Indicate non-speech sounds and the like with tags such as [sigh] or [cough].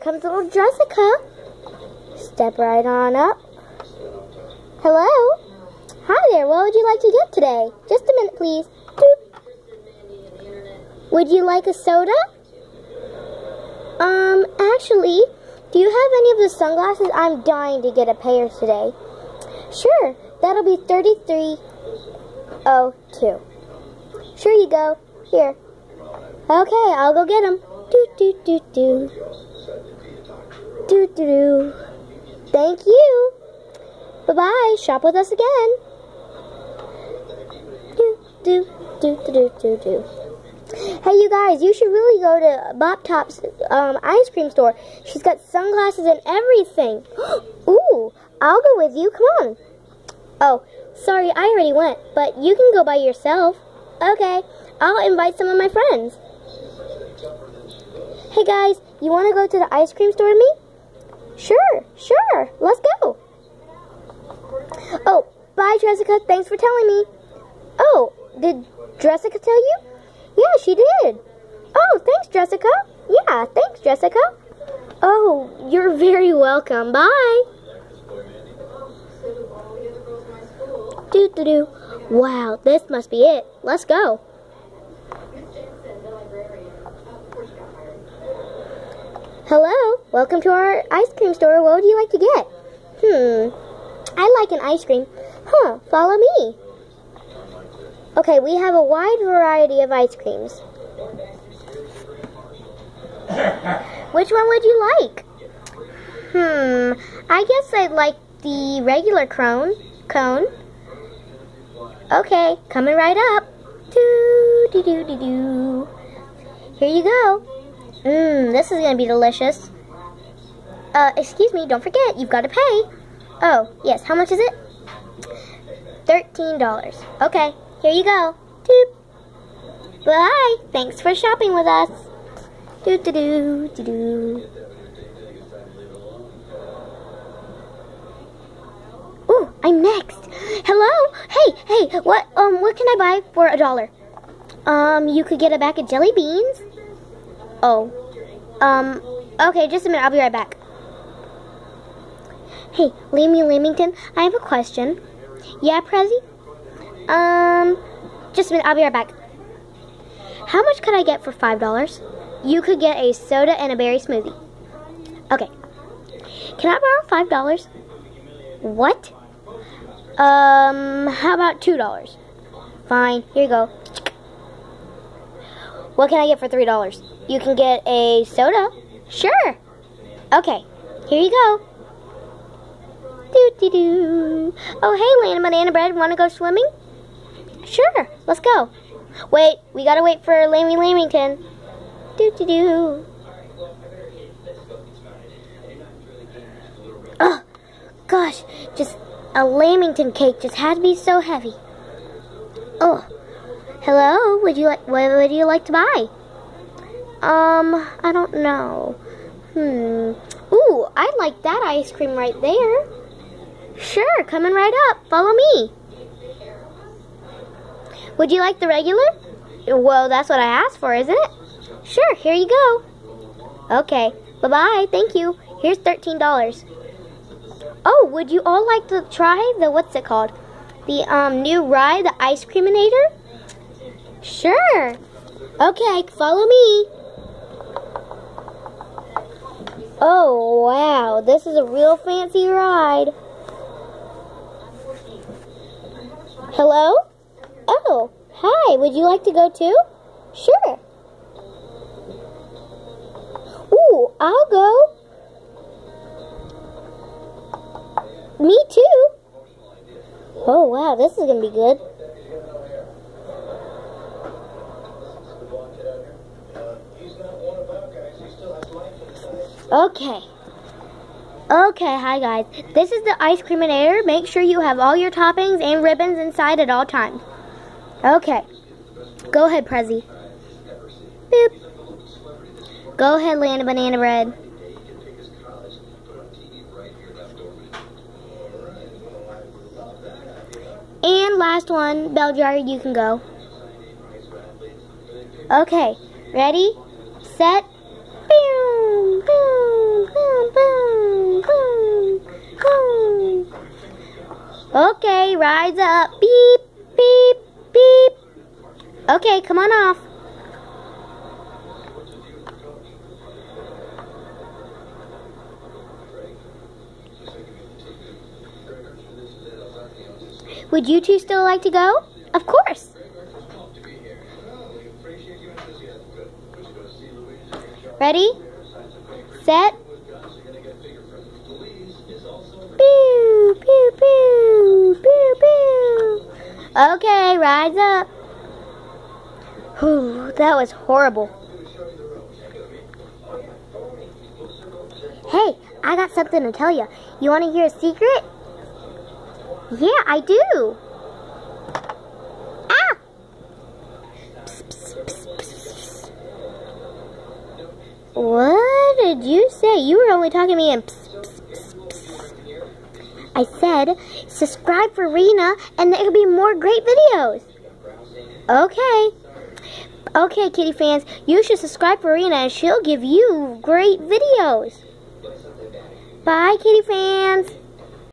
comes little Jessica. Step right on up. Hello? Hi there, what would you like to get today? Just a minute, please. Doop. Would you like a soda? Um, actually, do you have any of the sunglasses? I'm dying to get a pair today. Sure, that'll be 3302. Sure you go. Here. Okay, I'll go get them. Do do do do. Do do. Thank you. Bye bye. Shop with us again. Do do do do do do. Hey, you guys, you should really go to Bop Top's um, ice cream store. She's got sunglasses and everything. [gasps] Ooh, I'll go with you. Come on. Oh, sorry, I already went, but you can go by yourself. Okay, I'll invite some of my friends. Hey guys, you want to go to the ice cream store with me? Sure, sure, let's go. Oh, bye Jessica, thanks for telling me. Oh, did Jessica tell you? Yeah, she did. Oh, thanks Jessica. Yeah, thanks Jessica. Oh, you're very welcome. Bye. Do do do. Wow, this must be it. Let's go. Hello, welcome to our ice cream store. What would you like to get? Hmm, I like an ice cream. Huh, follow me. Okay, we have a wide variety of ice creams. Which one would you like? Hmm, I guess I'd like the regular cone. Cone. Okay, coming right up. Doo doo doo doo doo. Here you go. Mmm, this is gonna be delicious. Uh, excuse me, don't forget, you've got to pay. Oh, yes, how much is it? $13. Okay, here you go. Doop. Bye. Thanks for shopping with us. Doo doo doo doo doo. Ooh, I'm next. Hello? Hey, hey, what um what can I buy for a dollar? Um, you could get a bag of jelly beans. Oh. Um, okay, just a minute, I'll be right back. Hey, Lammy Lamington, I have a question. Yeah, Prezi? Um, just a minute, I'll be right back. How much could I get for $5? You could get a soda and a berry smoothie. Okay. Can I borrow $5? What? Um, how about $2? Fine, here you go. What can I get for $3? You can get a soda. Sure. Okay, here you go. Doo doo doo. Oh, hey, Lana Banana Bread, want to go swimming? Sure, let's go. Wait, we gotta wait for Lammy Lamington. Doo doo doo. Oh, gosh, just a Lamington cake just had to be so heavy. Oh, hello. Would you like? What would you like to buy? Um, I don't know. Hmm. Ooh, I like that ice cream right there. Sure, coming right up. Follow me. Would you like the regular? Well, that's what I asked for, isn't it? Sure, here you go. Okay, bye-bye. Thank you. Here's $13. Oh, would you all like to try the, what's it called? The um, new ride, the Ice Creaminator? Sure. Okay, follow me. Oh, wow. This is a real fancy ride. Hello? Oh, hi. Would you like to go too? Sure. Ooh, I'll go. Me too. Oh, wow. This is going to be good. Okay. Okay, hi guys. This is the ice creaminator. Make sure you have all your toppings and ribbons inside at all times. Okay. Go ahead, Prezi. Boop. Go ahead, Lana Banana Bread. And last one, Bell Jar, you can go. Okay, ready, set, boom, boom, boom, boom, boom. Okay, rise up. Beep, beep, beep. Okay, come on off. Would you two still like to go? Of course. Ready? Set. Pew, pew, pew, pew, pew. Okay, rise up. Whew, that was horrible. Hey, I got something to tell you. You want to hear a secret? Yeah, I do. Ah! Psst, psst, psst. What did you say? You were only talking to me in psst, psst, psst, psst. I said, subscribe for Rena and there'll be more great videos. Okay. Okay, kitty fans, you should subscribe for Rena and she'll give you great videos. Bye, kitty fans.